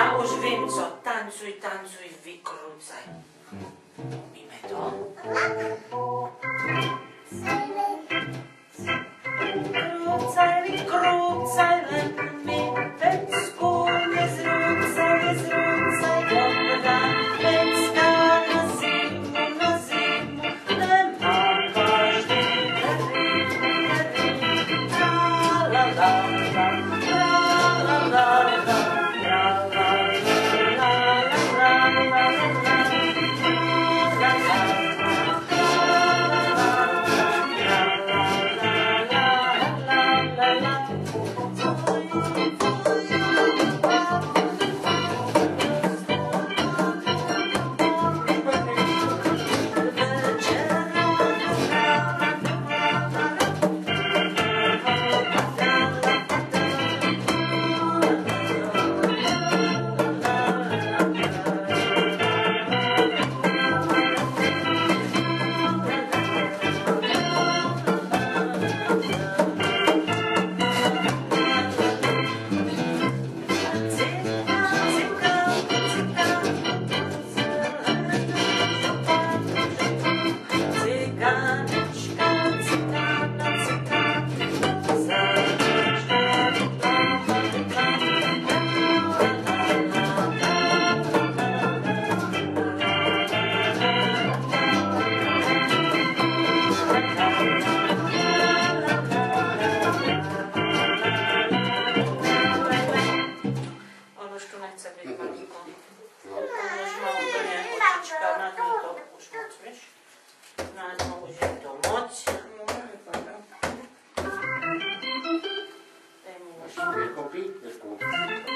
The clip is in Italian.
ja už vím co, tancuj, tancuj, vykrucaj. copy, just go.